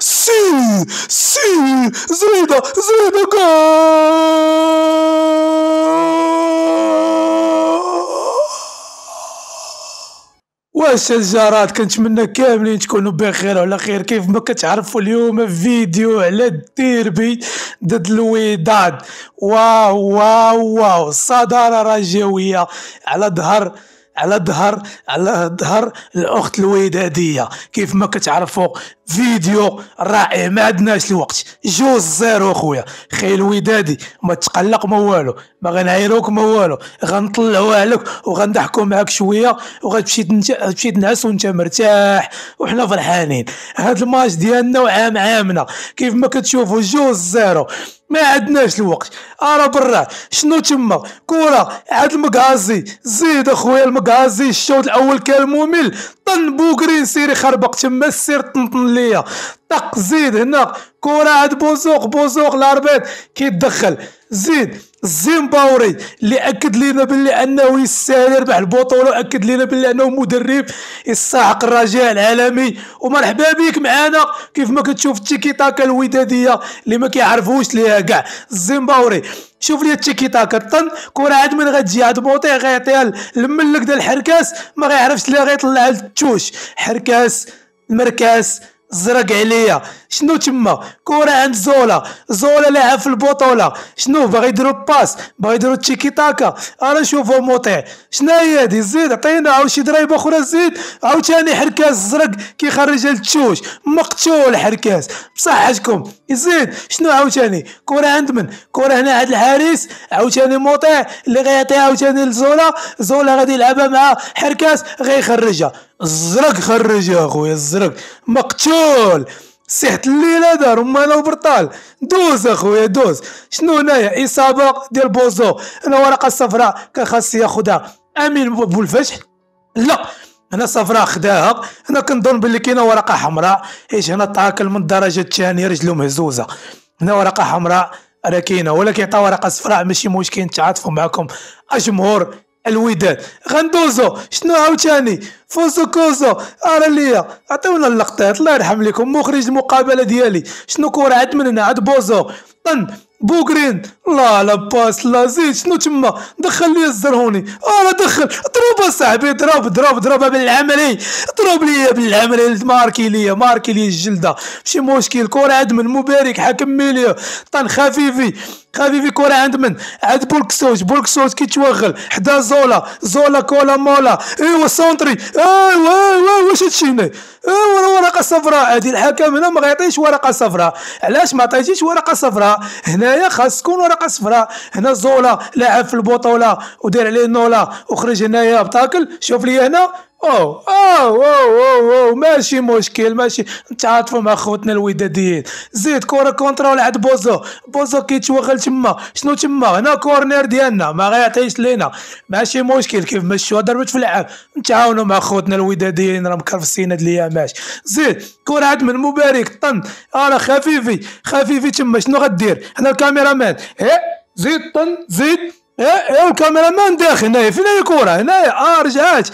سير سير زريدة زريدة جول! واش الدراري كنتمنى كاملين تكونوا بخير وعلى خير. كيف ما كتعرفوا اليوم فيديو على الديربي ضد الوداد. واو واو واو. الصدارة رجاوية على ظهر على ظهر على ظهر الأخت الودادية. كيف ما كتعرفوا فيديو رائع ما عندناش الوقت. جوج zéro خويا. خي الودادي ما تقلق ما والو. ما غنعايروك ما والو. غنطلعوا عليك وغنضحكوا معاك شوية وغتمشي تمشي تنعس وانت مرتاح. وحنا فرحانين. هاد الماتش ديالنا وعام عامنا. كيف ما كتشوفوا جوج zéro. ما عندناش الوقت. ارا برا. شنو تما؟ كرة عند المقازي. زيد أخويا المقازي. الشوط الأول كان ممل. طن بوكرين سيري خربق. تما سير طنطن ليا طق زيد هنا كره عاد بوزوق بوزوق الاربيط كيتدخل. زيد الزيمباوري اللي أكد لنا باللي أنه يستاهل يربح البطولة وأكد لنا باللي أنه مدرب يستحق الرجاء العالمي. ومرحبا بك معنا كيف ما كتشوف التيكي تاكا الودادية اللي ما كيعرفوش ليها كاع. الزيمباوري شوف لي التيكي تاكا طن كره عاد من غتجي عاد بوطي غيعطيها الملك ديال الحركاس ما غيعرفش ليها غيطلع التوش حركاس المركز زرق عليا. شنو تما؟ كرة عند زولا. زولا لاعب في البطولة. شنو؟ باغي يديرو باس باغي يديرو تشيكي تاكا. أنا نشوفو موطيع شنو هي هادي زيد عطينا. عاود شي ضريبة أخرى زيد. عاوتاني حركاز زرق كيخرج التشوش. مقتول حركاز. بصحتكم يزيد شنو عاوتاني؟ كرة عند من؟ كرة هنا عند الحارس. عاوتاني موطيع اللي غيعطيها عاوتاني لزولا. زولا غادي يلعبها مع حركاس غيخرجها. الزرق خرجها اخويا الزرق. مقتول. سيحت الليلة دار رمانه وبرطال. دوز اخويا دوز. شنو هنايا؟ إصابة ديال بوزو. أنا ورقة صفراء كان خاص ياخذها أمين بولفتح لا. هنا صفراء خداها. أنا كنظن باللي كاينة ورقة حمراء. إيش هنا تاكل من الدرجة الثانية رجلو مهزوزة. هنا ورقة حمراء راه كاينة. ولكن يعطى ورقة صفراء ماشي مشكل. نتعاطفوا معكم. الجمهور الوداد. غندوزو شنو عاوتاني؟ فوزو كوزو ارا ليا عطيونا اللقطات. الله يرحم لكم. مخرج المقابلة ديالي. شنو كره عاد من هنا؟ عاد بوزو. طن. بوغرين. لا لا باس لا زيد شنو تما؟ دخل لي الزرهوني. آه دخل. ضرب صاحبي ضرب ضرب ضربها بالعملي. ضرب لي بالعملي ماركي لي ماركي لي الجلدة. ماشي مشكل كره عاد من مبارك حكم ميليو طن خفيفي خفيفي كرة عند من. عند بولكسوج بولكسوج كيتوغل حدا زولا زولا كولا مولا. إيوا سونتري. إيوا إيوا واش هادشي هنا ايوا ورقة صفراء. هادي الحكم هنا ما غيعطيش ورقة صفراء. علاش ما عطيتيش ورقة صفراء؟ هنايا خاص تكون ورقة صفراء. هنا زولا لاعب في البطولة ودير عليه نولا وخرج هنايا بتاكل شوف لي هنا. أوه أوه أوه أوه ماشي مشكل ماشي. نتعاطفوا مع خوتنا الوداديين زيد كره contrôle عند بوزو. بوزو كيتوغل تما. شنو تما؟ هنا corner ديالنا. ما غيعطيش لينا. ماشي مشكل. كيف مشيوها ضربت في اللعب نتعاونوا مع خوتنا الوداديين راه مكرفسين هاد الأيامات. زيد كره عند من مبارك. طن. أنا خفيفي خفيفي تما. شنو غدير؟ هنا الكاميرامان إيه زيد طن. زيد. الكاميرا مان داخل هنايا فين هي هنايا آه رجعات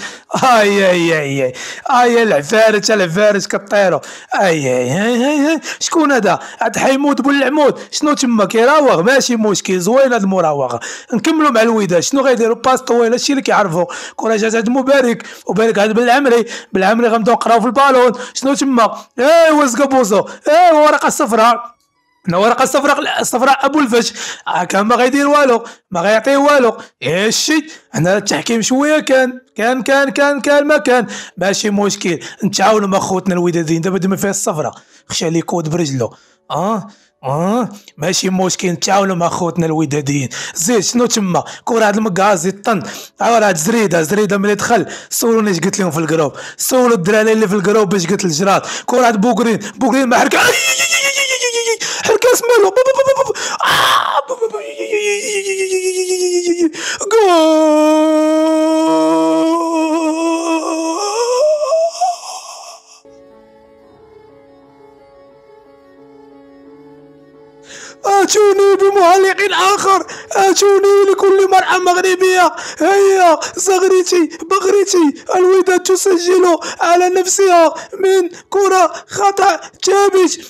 آي آي آي آي آي. العفارس العفارس كطيرو. آي آي آي آي آي شكون هذا؟ عاد حيمود بن العمود. شنو تما كيراوغ؟ ماشي مشكل زوين هاد المراوغه نكملوا مع الوداد شنو غيديروا؟ باس طويل هادشي اللي كيعرفوا. كره جات عند مبارك. مبارك عند بالعمري. بالعمري غنبداو نقراو في البالون. شنو تما؟ ايوا زكابوزو ايوا ورقة صفراء هنا ورقة صفراء صفراء أبو الفش. آه كان ما غيدير والو. ما غيعطيه والو. ايشي هنا التحكيم شوية كان كان كان كان كان ما كان. ماشي مشكل. نتعاونوا مع خوتنا الوداديين دابا ديما فيها الصفراء. خشى عليه كود برجلو. آه آه. ماشي مشكل. نتعاونوا مع خوتنا الوداديين زيد شنو تما؟ كره هاد المكازي طن عاود زريدة. زريدة ملي دخل. سولوني اش قلت لهم في الجروب. سولوا الدراري اللي في الجروب باش قلت الجراد كره هاد بوكرين بوكرين ما حرك. مالو اتوني بمعلق اخر اتوني لكل مرأة مغربية هيا زغرتي بغرتي الوداد تسجل على نفسها من كرة خطأ ثابت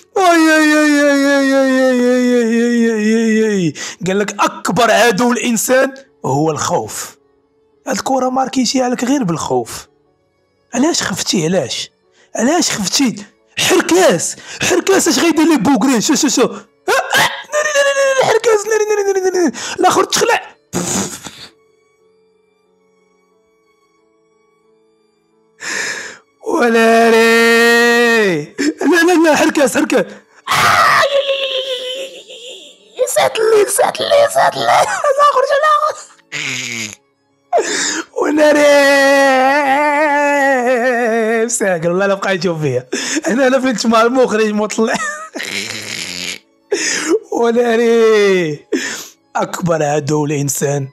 قال لك اكبر عدو الانسان هو الخوف الكرة ماركيتيها لك غير بالخوف علاش خفتي علاش علاش خفتي حركاس حركاس اش غيدير لي بوغرين شو شو شو حركاس ناري ناري سركه آه، سركه ساتلي ساتلي ساتلي. لا أخرج لا أخرج. وناري ساكر والله لا بقى يشوف فيا. هنا أنا فلت مع المخرج مطلع. وناري أكبر عدو الإنسان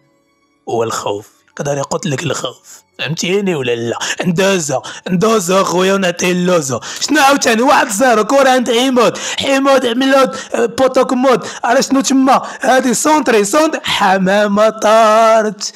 هو الخوف. يقدر يقتلك الخوف. فهمتيني ولا لا؟ ندوزو ندوزو ونعطيه اللوزو شنو عاوتاني؟ واحد زيرو كورة عند حمود حمود عملود بوتوك مود. على شنو تما؟ هادي سونتري سونتري حمامة طارت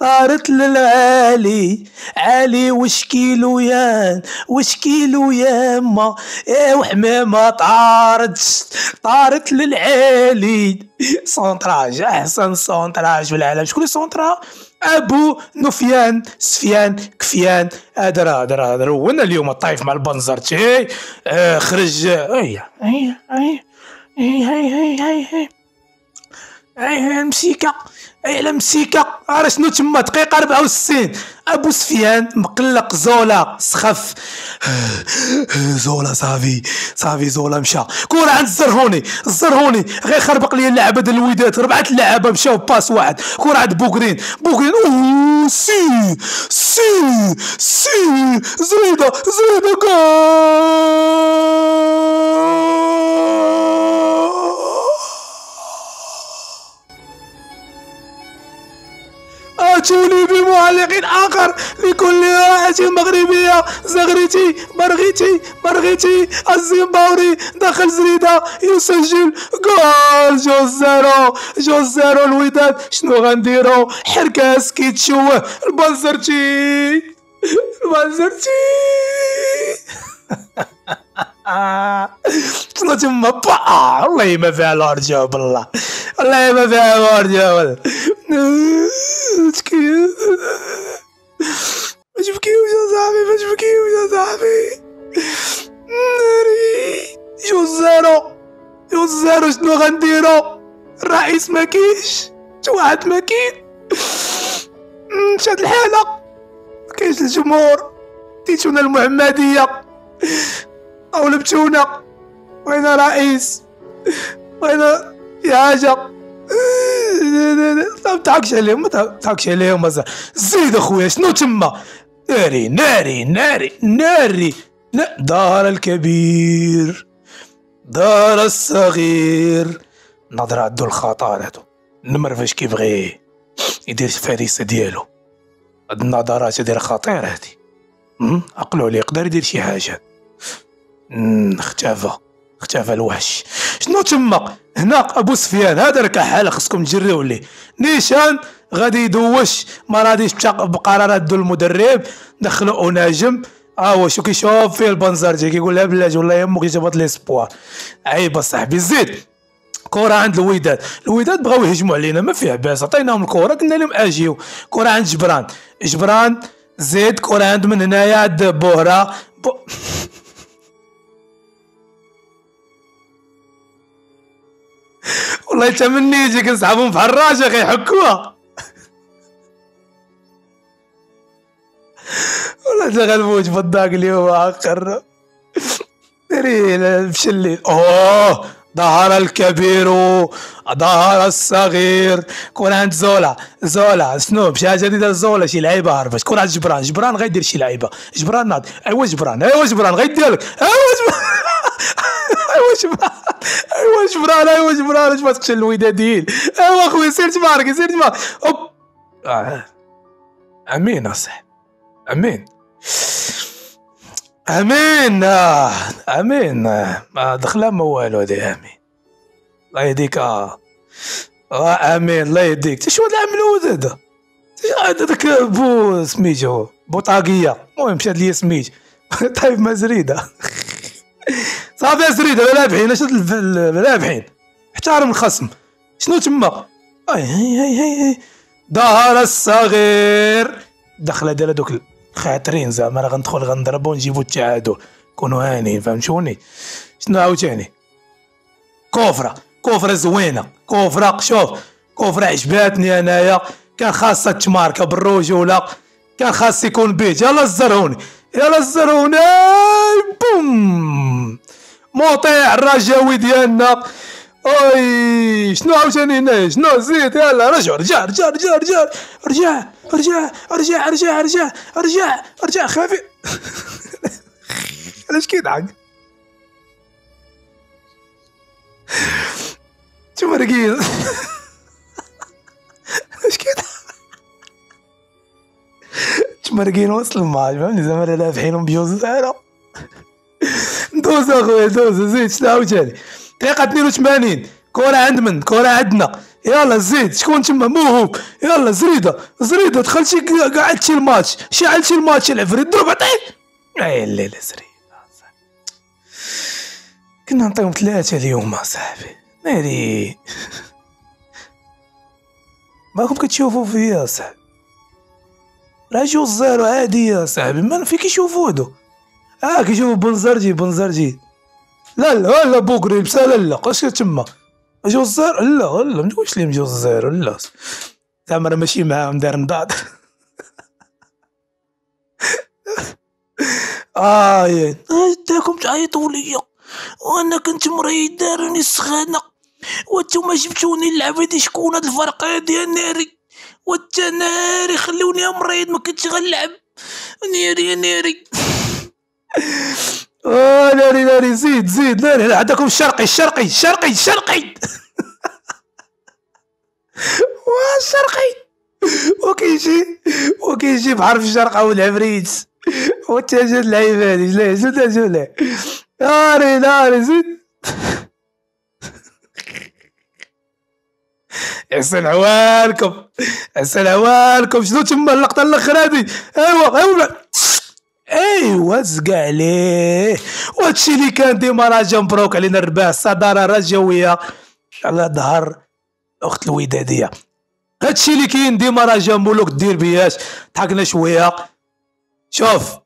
طارت للعالي. علي وش كيلو يان وش كيلو ياما إيه وحمامة طارت طارت للعالي. سونتراج أحسن سونتراج في العالم. شكون سونترا؟ أبو نفيان سفيان كفيان. هذا راه هذا راه رونا اليوم الطايف مع البنزرتي آه خرج هيا هيا هيا هيا هيا هيا. هيا المسيكه على مسيكة راه شنو تما؟ دقيقة 64 أبو سفيان مقلق زولا سخف. زولا صافي صافي زولا مشى. كورة عند الزرهوني الزرهوني. غير خربق لي اللعبة ديال الوداد. ربعة اللعابة مشاو باس واحد. كورة عند بوكرين بوكرين أوه سي سي سي. زريدة زريدة اتوني بمعلق آخر لكل راحة مغربية زغرتي برغيتي برغيتي الزيمباوري دخل زريدة يسجل جول جو زيرو جو زيرو الوداد. شنو غنديرو؟ حركاس كيتشوه البنزرتي البنزرتي. شنو تما؟ با والله ما فيها الأرجو بالله. والله ما فيها الارجو ما تبكيوش يا صاحبي ما تبكيوش ناري شو الزارو شو الزارو شنو غنديرو الرئيس ما واحد ما كاين شاد الحالة كاينش الجمهور ديتونا المحمدية أو لبتونا وين رئيس وين يا حاجة ما تضحكش عليهم ما تضحكش عليهم زيد اخويا شنو تما ناري ناري ناري ناري دار الكبير دار الصغير نظرة عدو الخطر هادو نمرفش كيبغي يدير فريسة ديالو هاد النظرات هادي خطير هادي عقلو عليه يقدر يدير شي حاجة اختفى اختفى الوحش شنو تما هنا أبو سفيان هذا راه حالة خصكم تجريو ليه نيشان غادي يدوش ما غاديش بقرارات دو المدرب دخلوا ناجم ها هو شو كيشوف فيه البنزرتي كيقول لها بلاتي والله يمك جابت لي سبوار عيب اصاحبي زيد. كرة عند الوداد. الوداد بغاو يهجموا علينا ما فيها بأس. عطيناهم الكرة قلنا لهم أجيو. كرة عند جبران. جبران زيد كرة عند من هنايا عند بوهرة. بو... والله يتمنى يجيك نسحبهم في حراجه أخي يحكوها والله تغلبوش في الضاق اليوم آخر. دري فشلي أوه ظهر الكبير ظهر الصغير. كون عند زولا زولا شنو؟ شي حاجة جديدة زولا شي لعيبة هربت كون عند جبران؟ جبران غيدير شي لعيبة. جبران ناض أيوا جبران أيوا جبران غيدير لك. أيوا جبران. أيوا جبران. ايوا جبران ايوا جبران اش ما تقتل الوداديين ايوا اخويا سير تبارك سير تبارك أوب. آه. أمين أصح. أمين. أمين آه. أمين آه. ما دخلا ما والو هذه أمين. الله يهديك آه. آه أمين الله يهديك شو هذا العملود هذا؟ هذا ذاك بو سميتو بوطاقيه المهم مشات لي سميت طيب صافي زريده رابحين اش رابحين احترم الخصم. شنو تما؟ هاي هاي هاي ظهر الصغير. دخل ديال هذوك الخاطرين زعما راه غندخل غنضربو ونجيبو التعادل كونوا هانيين فهمتوني؟ شنو عاوتاني؟ كفرة كفرة زوينة. كفرة شوف كفرة عجباتني أنايا. كان خاصها تماركا بالرجولة. كان خاص يكون بيت يلا الزرهوني يلا الزرهوني بوم. مطيع الرجاوي ديالنا. اي شنو عاوتاني هنا؟ شنو زيد يلا رجع رجع رجع رجع رجع رجع رجع رجع رجع رجع رجع رجع خافي. علاش كيضحك؟ تمرقين علاش كيضحك؟ تمرقين وسط الماء فهمتني زعما لافحينهم بجوز زهرة دوز اخويا دوز زيد شنو عاوتاني دقيقة 82 كرة عند من كرة عندنا. يلا زيد شكون تما موهوب يلا زريدة زريدة دخلتي قعدتي الماتش شعلتي الماتش العفريت ضرب عطيه إي الليلة زريدة. كنا نعطيهم ثلاثة اليوم صاحبي. ناري ماكم كتشوفوا فيا صاحبي؟ راه زيرو عادي يا صاحبي ما في كيشوفوا هادو آه كيشوفوا بنزرجي بنزرجي. لا لا لا بوكري بسا لا لا اش تما. جوج زيرو لا لا تقولش لي جوج زيرو لا. زعما راه ماشي معاهم دار نضاد يا داكم تعيطوا ليا. وأنا كنت مريض داروني السخانه وأنتوما جبتوني نلعب هادي شكون؟ هاد الفرق هادي ناري. وأنت ناري خلوني مريض ما كنتش غنلعب. ناري ناري. آه ناري ناري زيد زيد ناري. عندكم الشرقي الشرقي الشرقي الشرقي الشرقي وكيجي وكيجي بحرف الشرقة والعفريت والتاجد العبادي لا جوله جوله ناري ناري زيد. يحسن عوالكم يحسن عوالكم شنو تما اللقطة الآخر هادي ايوا ايوا ايوا زقا عليه وهادشي اللي كان ديما راه مبروك علينا الرباح صدارة رجوية على ظهر اخت الودادية هادشي اللي كاين ديما راه مولوك دير بياش ضحكنا شوية شوف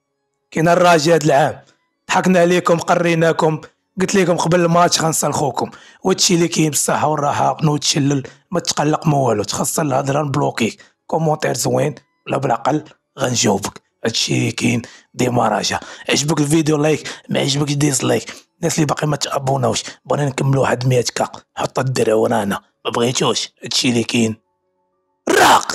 كاين الراجي هاد العام ضحكنا عليكم قريناكم قلت لكم قبل الماتش غنسلخوكم وهادشي اللي كاين بالصحة والراحة نوض تشلل ما تقلق ما والو تخسر الهضرة نبلوكيك commentaire زوين ولا بالعقل غنجاوبك هادشي كاين ديما راجع. عجبك الفيديو like ما عجبكش dislike. الناس اللي باقي ما تابوناوش بغينا نكملو واحد 100 k حط الدرع ورانا ما بغيتوش. هادشي اللي كاين راق!